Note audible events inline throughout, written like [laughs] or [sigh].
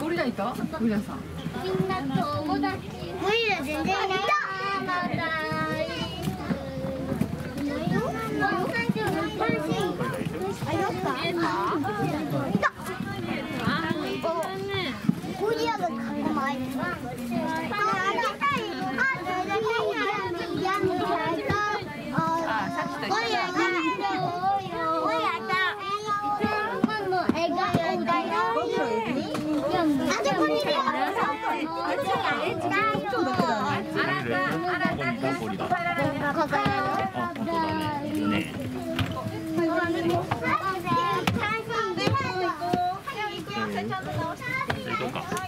ゴリラいた？ゴリラさん。みんな友達ゴリラ全然いないゴリラが囲まれるゴリラあ本当だ。ねいる行こうか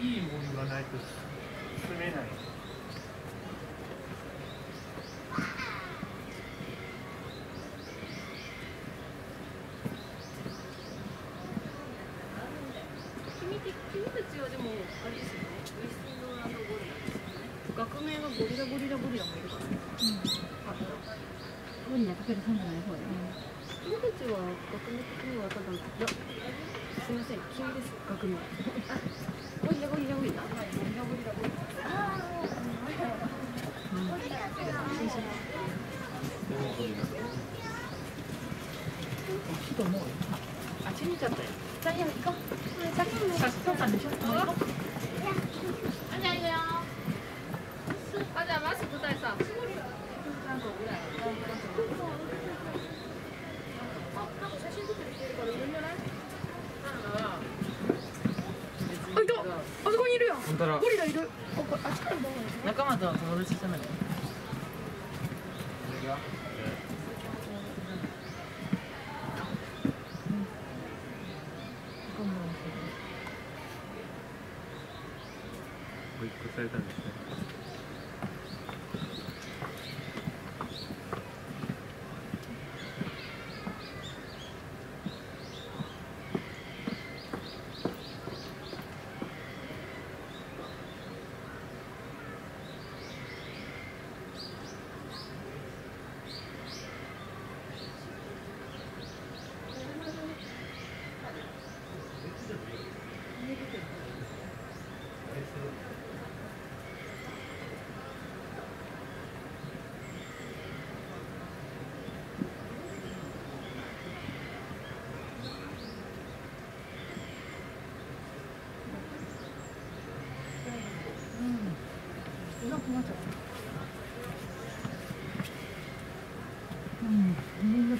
いい森がないと住めない。君た君たちはでもあれですよねウエストンドランドゴリラですよね学名がゴリラゴリラゴリラもいるからね、ゴリラかける3じゃない方だよね君たちは学名的にはただいやすいません君です学名ゴリラゴリラゴリラゴリラゴリラゴリラちょっともうあっち見ちゃったよじゃあ行こうさっき写真撮ったんでしょもう行こうあじゃあいくよあじゃあマスク大さんあいたあそこにいるよ本当だゴリラいるあこあっちからも仲間とは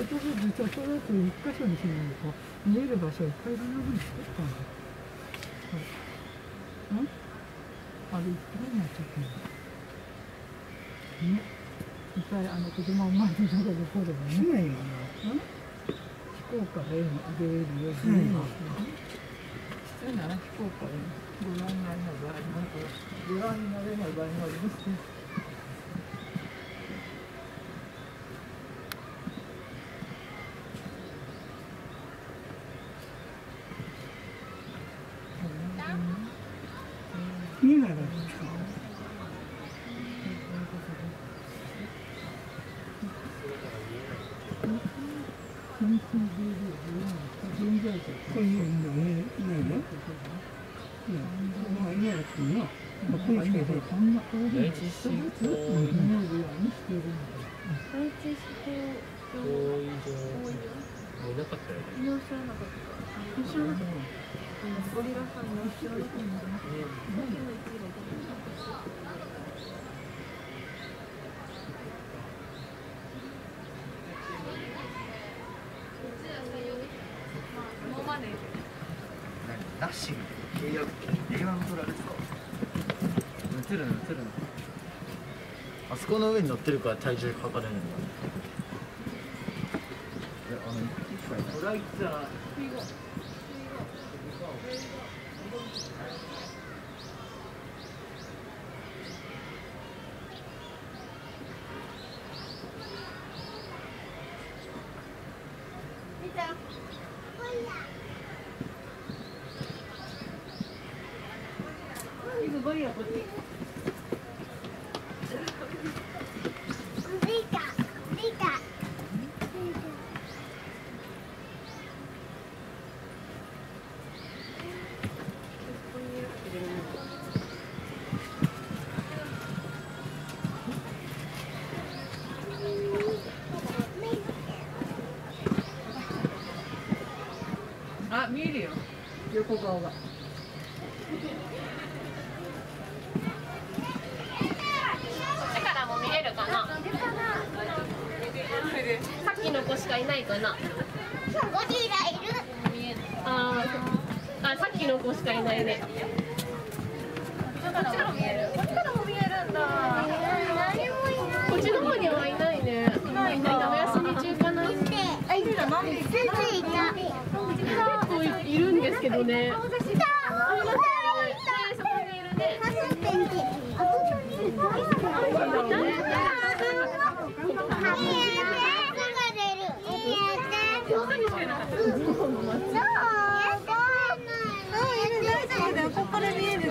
みん。なちょっとずつちょっと一箇所にしないと見える場所いっぱいいろんなふうに作ったんだ。はい、ん。あれいっぱいになっちゃったん。だ。ね。いっぱいあの子供生まれた中でそうだよね。しないよな。福岡へ出るよ。しないよ。そういうなら福岡へご覧になれない場合もあるご覧になれない場合もありますね。見えない場合もこういうのね、いないのまあ、いないやつには、まあ、この人で、こんな、こういうの、一つずつ、見えるようにしてるんだよ。第一志望いなかったよね。知らなかった知らなかったゴリラさん。の後ろにナッシング。映画映画の虎ですか？映るの映るの。あそこの上に乗ってるから体重かかれるんだえあのトライチャーリカリカあ見えるよ。横顔がだからも見れるかなさっきの子しかいないかな？ゴリラいるあーあさっきの子しかいないね。こっちからも見える。こっちからも見えるんだ。誰もいないこっちの方にはいないね。いないいな。いお休み中かな。結あいたなんでついた。構いるんですけどねいたあいますよねねそこにいるね走ってみてあここにいるいるね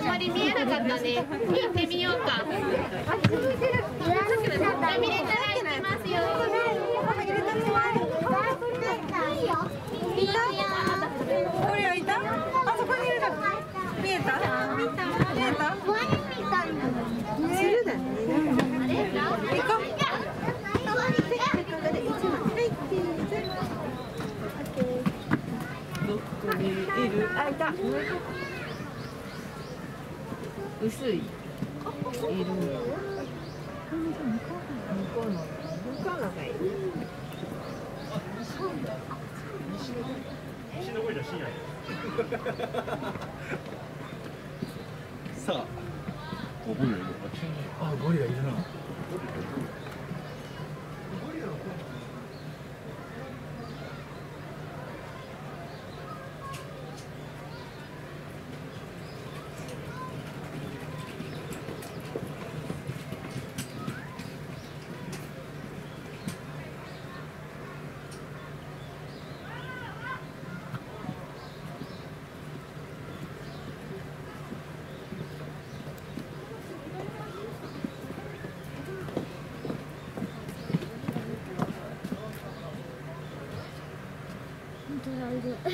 あまり見えなかったね行ってみようか。見れたら行きますよい。たあそこにいる見えた？見えた？するだよ行こうどこにいるあいた薄い。いる向こうの向こうのがいるさああゴリラいる。なあ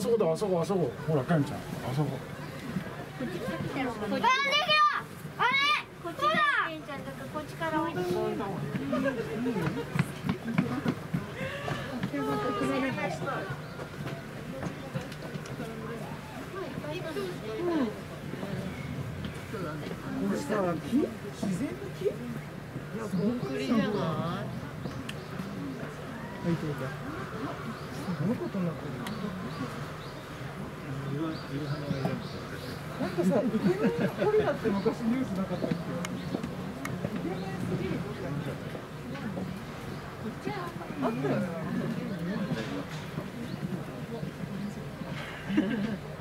そこだあそこ。あそこほらかんちゃん。あそこ。これさ木自然の木コンクリじゃないはいどうぞどのことになってるなん。かさ、イケメンゴリラって昔ニュースなかったっけイケメンすぎるあったよね「Thank you.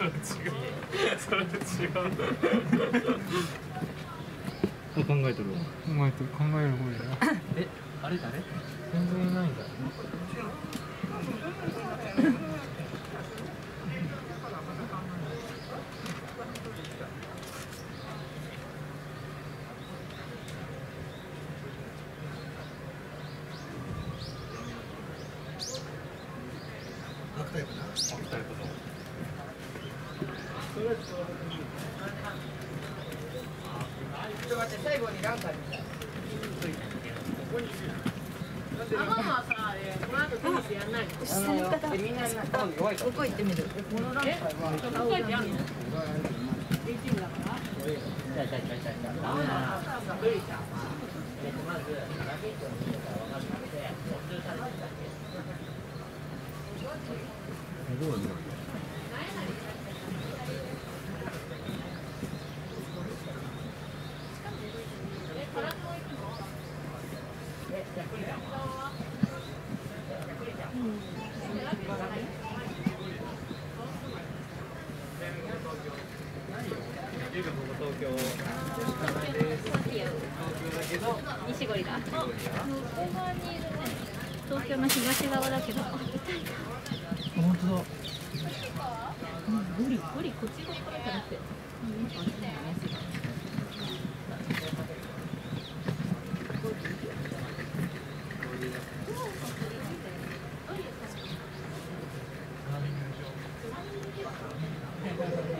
それ違うそれ違う考えてるわ考えて考える方やえあれ誰全然いないん。だ [laughs] どこ行ってみる。このランチはどこ行ってやんの西堀だ東京の東側だけど本当だゴリゴリこっち側からじゃなくていや Ano boleh aku apa deh? ベテランですベ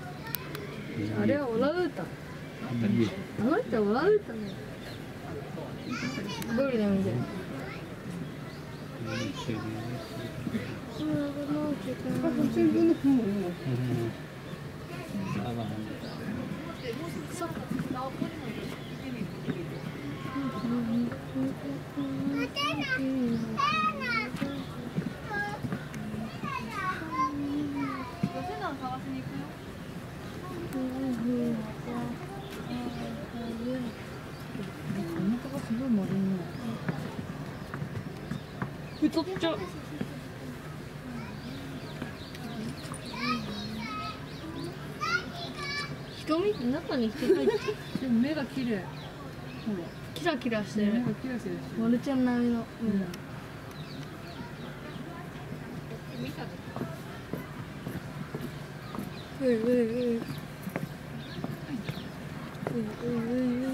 あれはオランウータン。あの人はオランウータンねゴリラみたの分も Hmm. Sama. お腹がすごい丸いね太っちゃ。う人見て中に人入ってでも目が綺麗。ほらキラキラしてる。目がキラキラしてる。ちゃん並みの。目だういういういう。い。ういういう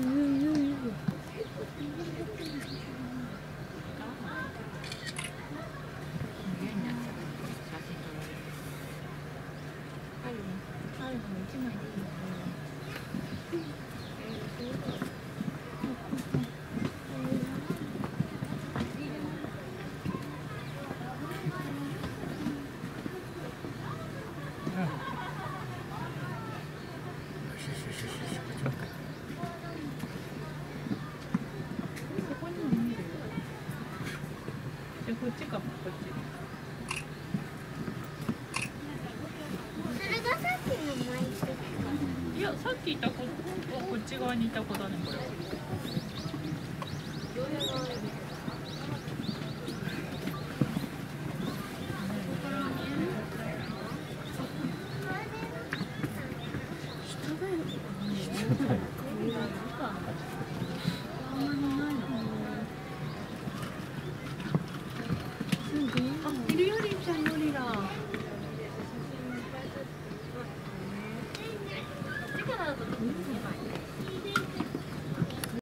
じゃあこっちかもこっちそれがさっきのマイクいやさっきいた子はこっち側にいた子だね